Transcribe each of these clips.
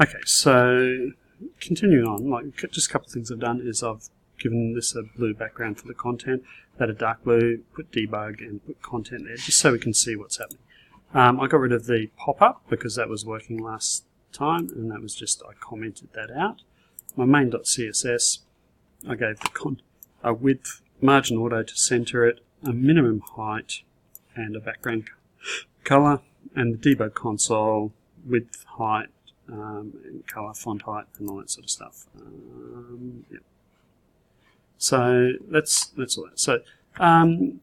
Okay, so continuing on, like just a couple of things I've done is I've given this a blue background for the content, that a dark blue, put debug and put content there, just so we can see what's happening. Um, I got rid of the pop-up because that was working last time, and that was just, I commented that out. My main.css, I gave the con a width, margin auto to center it, a minimum height, and a background color, and the debug console, width, height, um, and color, font height, and all that sort of stuff. Um, yeah. So that's that's all that. So um,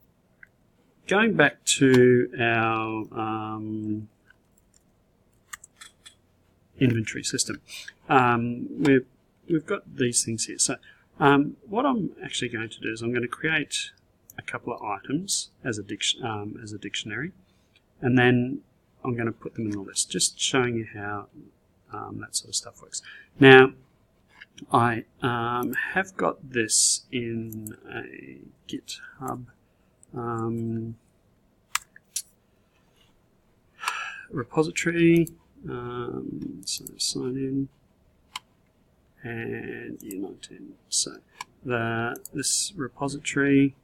going back to our um, inventory system, um, we've we've got these things here. So um, what I'm actually going to do is I'm going to create a couple of items as a as a dictionary, and then I'm going to put them in the list, just showing you how um, that sort of stuff works. Now, I um, have got this in a GitHub um, repository. Um, so sign in and U19. So the this repository.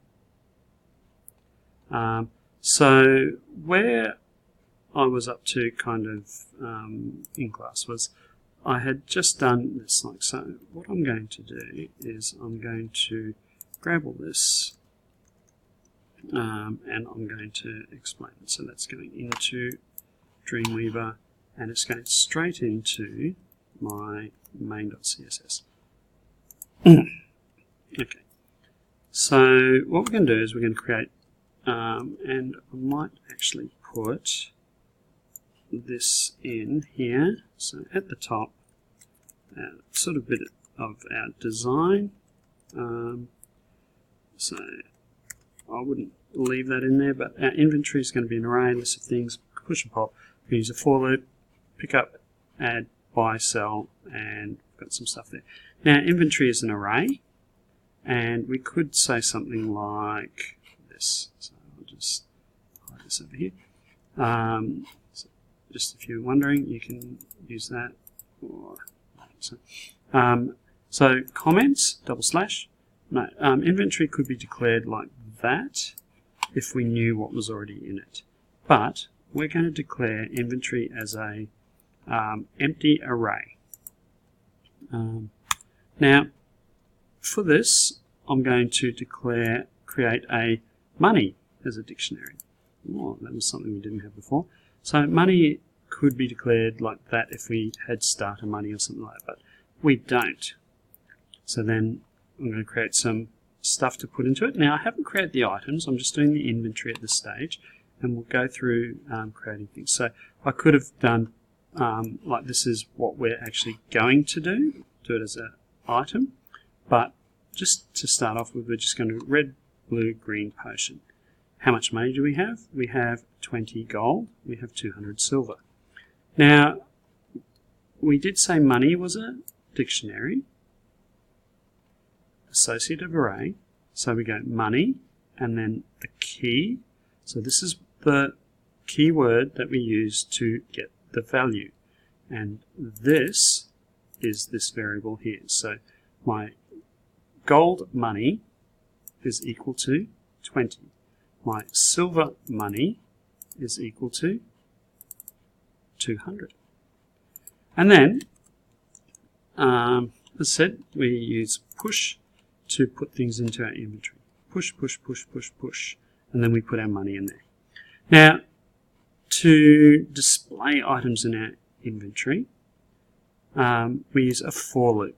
Um, so where I was up to kind of um, in class was I had just done this like so. What I'm going to do is I'm going to grab all this um, and I'm going to explain it. So that's going into Dreamweaver and it's going straight into my main.css. okay. So what we're going to do is we're going to create, um, and I might actually put this in here. So at the top, uh, sort of bit of our design. Um, so I wouldn't leave that in there, but our inventory is going to be an array, list of things, push and pop. We use a for loop, pick up, add, buy, sell, and got some stuff there. Now, inventory is an array, and we could say something like this. So I'll just hide this over here. Um, just if you're wondering, you can use that. So, um, so comments, double slash. No, um, inventory could be declared like that if we knew what was already in it. But we're going to declare inventory as a um, empty array. Um, now, for this, I'm going to declare, create a money as a dictionary. Oh, that was something we didn't have before. So money could be declared like that if we had starter money or something like that, but we don't. So then I'm going to create some stuff to put into it. Now, I haven't created the items. I'm just doing the inventory at this stage, and we'll go through um, creating things. So I could have done um, like this is what we're actually going to do, do it as an item, but just to start off with, we're just going to red, blue, green potion. How much money do we have? We have 20 gold, we have 200 silver. Now, we did say money was a dictionary, associative array, so we go money, and then the key, so this is the keyword that we use to get the value. And this is this variable here. So my gold money is equal to 20. My silver money is equal to 200. And then, um, as said, we use push to put things into our inventory. Push, push, push, push, push. And then we put our money in there. Now, to display items in our inventory, um, we use a for loop.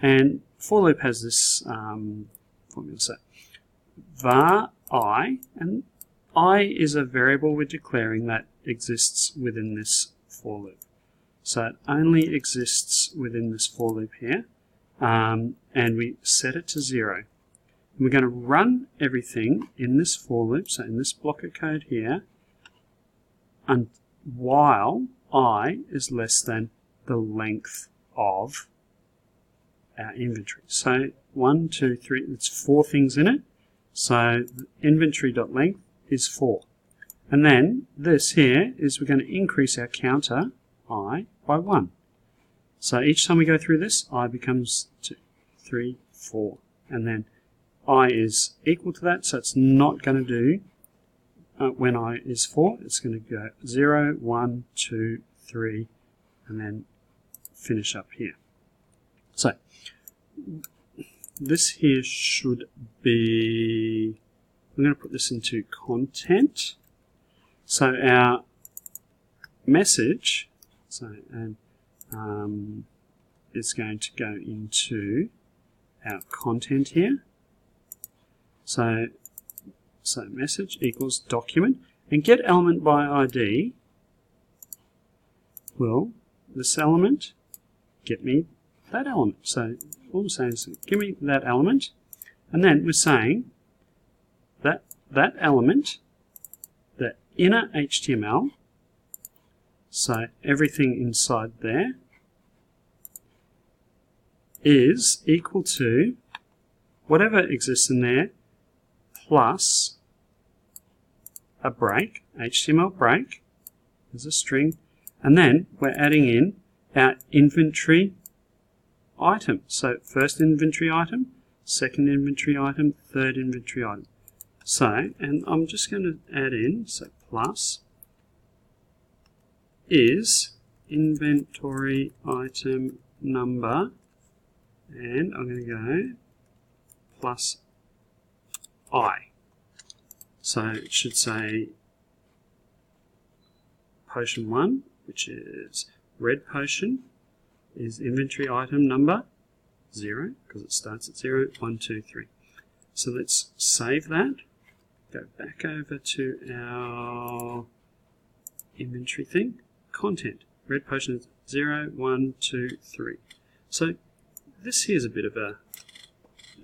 And for loop has this um, formula. So var i, and i is a variable we're declaring that exists within this for loop. So it only exists within this for loop here, um, and we set it to zero. And we're going to run everything in this for loop, so in this block of code here, and while i is less than the length of our inventory. So one, two, three, it's four things in it. So inventory.length is four. And then this here is we're going to increase our counter i by one. So each time we go through this, i becomes 2, 3, 4. And then i is equal to that, so it's not going to do uh, when i is 4. It's going to go 0, 1, 2, 3, and then finish up here. So this here should be, I'm going to put this into content. So our message, so and um, is going to go into our content here. So, so message equals document and get element by ID will this element get me that element. So all we're saying is give me that element and then we're saying that that element, the inner HTML, so everything inside there is equal to whatever exists in there plus a break, HTML break, as a string, and then we're adding in our inventory item. So first inventory item, second inventory item, third inventory item. So, and I'm just going to add in, so plus is inventory item number, and I'm going to go plus i. So it should say potion 1, which is red potion, is inventory item number 0, because it starts at 0, 1, 2, 3. So let's save that, go back over to our inventory thing, content, red potion is 0, 1, 2, 3. So this here's a bit of a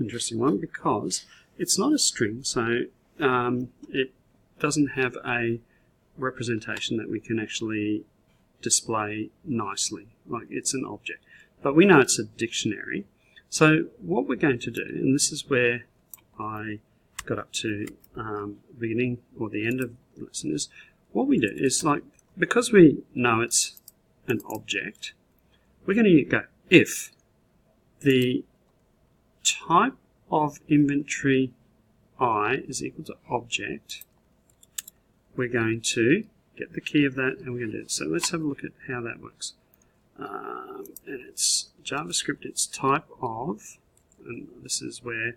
interesting one because it's not a string, so um, it doesn't have a representation that we can actually display nicely, like it's an object. But we know it's a dictionary. So what we're going to do, and this is where I got up to um, beginning or the end of the lesson, is what we do is like, because we know it's an object, we're going to go if the type of inventory i is equal to object, we're going to get the key of that and we're going to do it. So let's have a look at how that works. Um, and it's JavaScript, it's type of, and this is where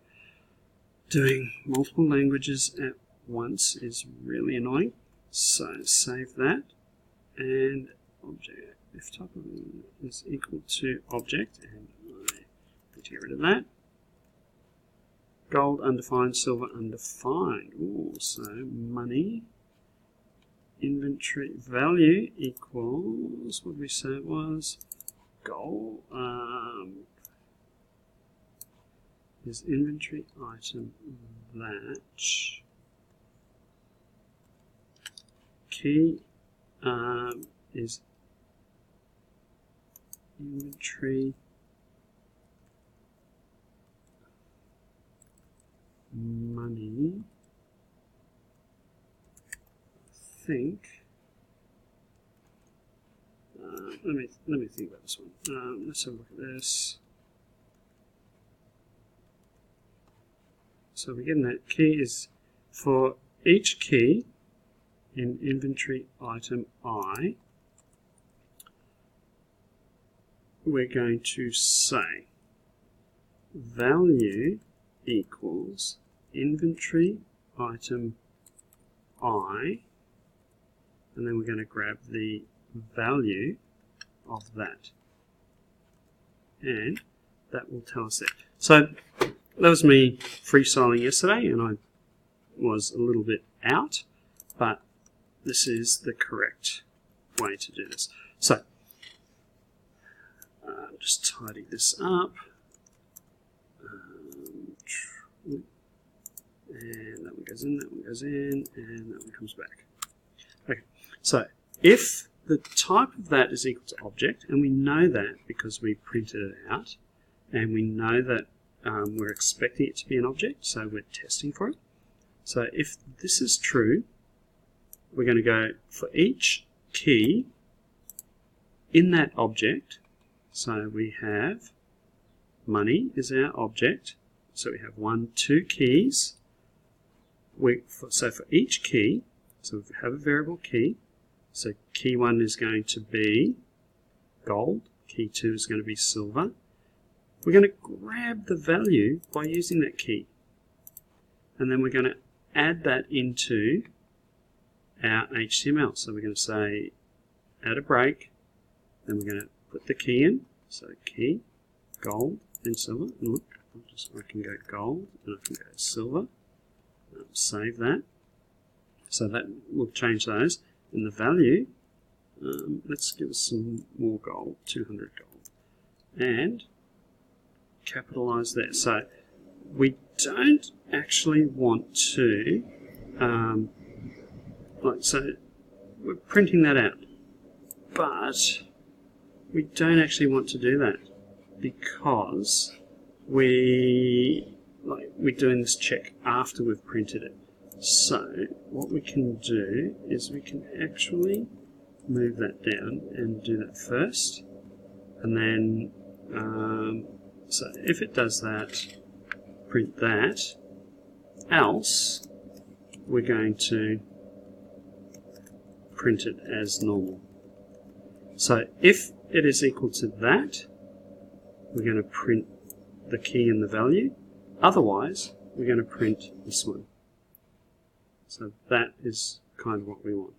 doing multiple languages at once is really annoying. So save that and object, if type of is equal to object, and I need to get rid of that. Gold undefined, silver undefined. Ooh, so money inventory value equals, what we say it was? Goal um, is inventory item that key um, is inventory money think. Uh, let me let me think about this one. Um, let's have a look at this. So we're getting that key is for each key in inventory item I, we're going to say value equals inventory item I and then we're going to grab the value of that and that will tell us that. So that was me freestyling yesterday and I was a little bit out but this is the correct way to do this. So uh, just tidy this up um, and that one goes in, that one goes in and that one comes back. Okay, so if the type of that is equal to object, and we know that because we printed it out, and we know that um, we're expecting it to be an object, so we're testing for it. So if this is true, we're going to go for each key in that object, So we have money is our object. So we have one, two keys. We, so for each key, so we have a variable key. So key one is going to be gold. Key two is going to be silver. We're going to grab the value by using that key. And then we're going to add that into our HTML. So we're going to say add a break, then we're going to put the key in. So key, gold, and silver. And look, just, I can go gold and I can go silver. Um, save that. So that will change those. And the value, um, let's give us some more gold, 200 gold. And capitalize that. So we don't actually want to, um, like, so we're printing that out, but we don't actually want to do that because we like we're doing this check after we've printed it. So what we can do is we can actually move that down and do that first, and then um, so if it does that, print that. Else, we're going to print it as normal. So if it is equal to that, we're going to print the key and the value. Otherwise, we're going to print this one. So that is kind of what we want.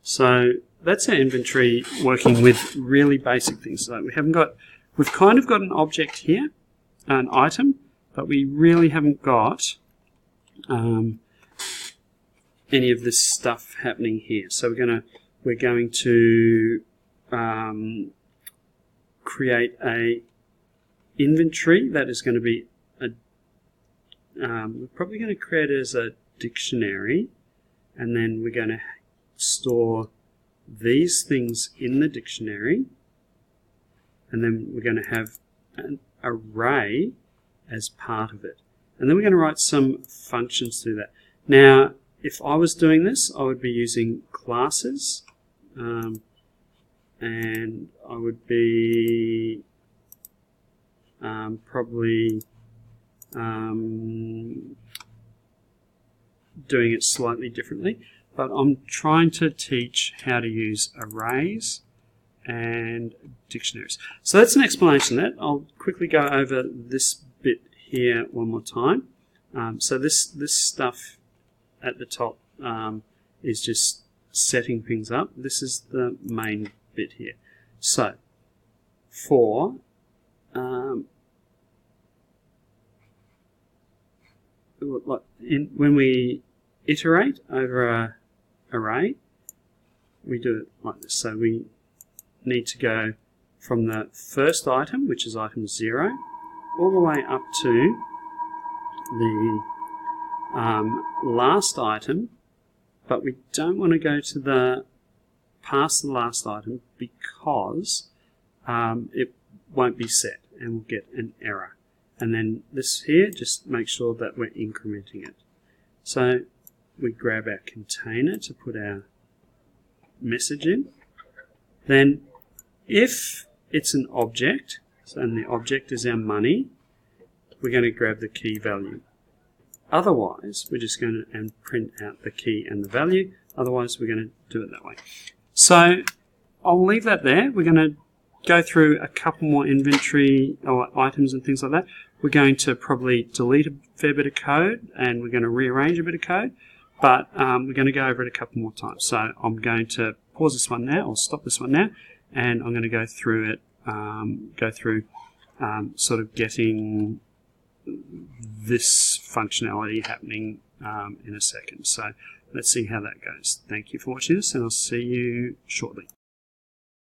So that's our inventory working with really basic things. So we haven't got, we've kind of got an object here, an item, but we really haven't got um, any of this stuff happening here. So we're going to we're going to um, create a inventory that is going to be a um, we're probably going to create as a dictionary and then we're going to store these things in the dictionary and then we're going to have an array as part of it. And then we're going to write some functions through that. Now if I was doing this I would be using classes um, and I would be um, probably um, doing it slightly differently but I'm trying to teach how to use arrays and dictionaries. So that's an explanation that. I'll quickly go over this bit here one more time. Um, so this, this stuff at the top um, is just setting things up. This is the main bit here. So, for um, in, when we iterate over a array, we do it like this. So we need to go from the first item, which is item 0, all the way up to the um, last item, but we don't want to go to the past the last item because um, it won't be set and we'll get an error. And then this here, just make sure that we're incrementing it. So we grab our container to put our message in. Then if it's an object, and the object is our money, we're going to grab the key value. Otherwise, we're just going to and print out the key and the value. Otherwise, we're going to do it that way. So I'll leave that there. We're going to go through a couple more inventory or items and things like that. We're going to probably delete a fair bit of code and we're going to rearrange a bit of code, but um, we're going to go over it a couple more times. So I'm going to pause this one now or stop this one now and I'm going to go through it, um, go through um, sort of getting this functionality happening um, in a second. So let's see how that goes. Thank you for watching this and I'll see you shortly.